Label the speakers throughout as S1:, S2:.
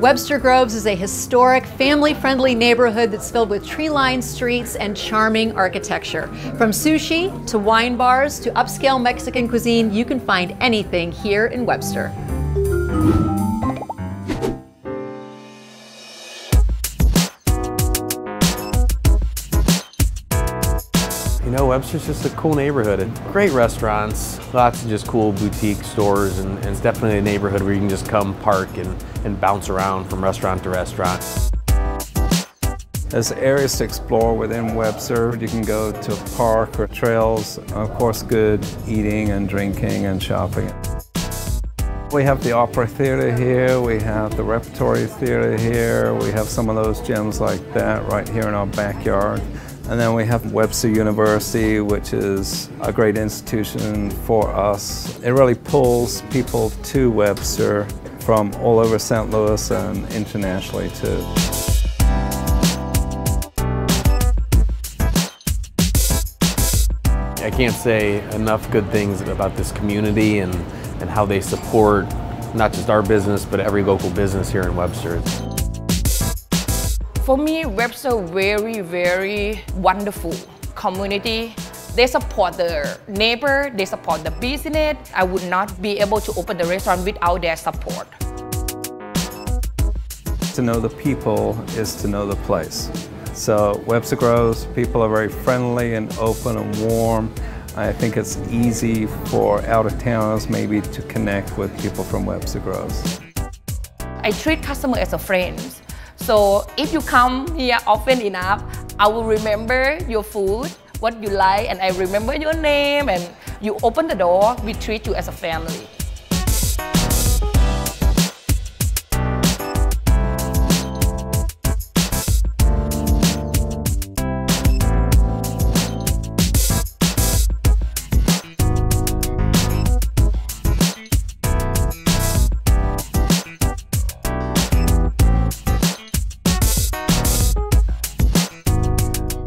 S1: Webster Groves is a historic, family friendly neighborhood that's filled with tree lined streets and charming architecture. From sushi to wine bars to upscale Mexican cuisine, you can find anything here in Webster.
S2: You know, Webster's just a cool neighborhood. Great restaurants, lots of just cool boutique stores, and, and, it's definitely a neighborhood where you can just come park and, and bounce around from restaurant to restaurant.
S3: There's areas to explore within Webster. You can go to a park or trails. Of course, good eating and drinking and shopping. We have the Opera Theater here, we have the Repertory Theater here, we have some of those gyms like that right here in our backyard. And then we have Webster University, which is a great institution for us. It really pulls people to Webster from all over St. Louis and internationally too.
S2: I can't say enough good things about this community and, and how they support not just our business, but every local business here in Webster.
S4: For me, Webster very, very wonderful community. They support the neighbor, they support the business. I would not be able to open the restaurant without their support.
S3: To know the people is to know the place. So Webster Groves, people are very friendly and open and warm. I think it's easy for out-of-towners maybe to connect with people from Webster Groves.
S4: I treat customer as a friend. So if you come here often enough, I will remember your food, what you like, and I remember your name, and you open the door, we treat you as a family.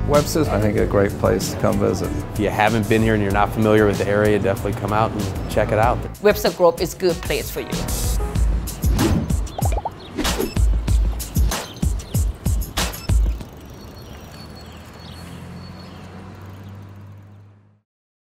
S3: Webster's, I think, a great place to come visit.
S2: If you haven't been here and you're not familiar with the area, definitely come out and check it out.
S4: Webster Grove is a good place for you.